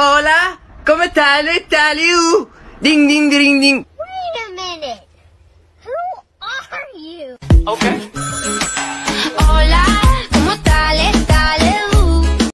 Hola, come stai, Italiu? Ding ding ding ding. Wait a minute. Who are you? Okay.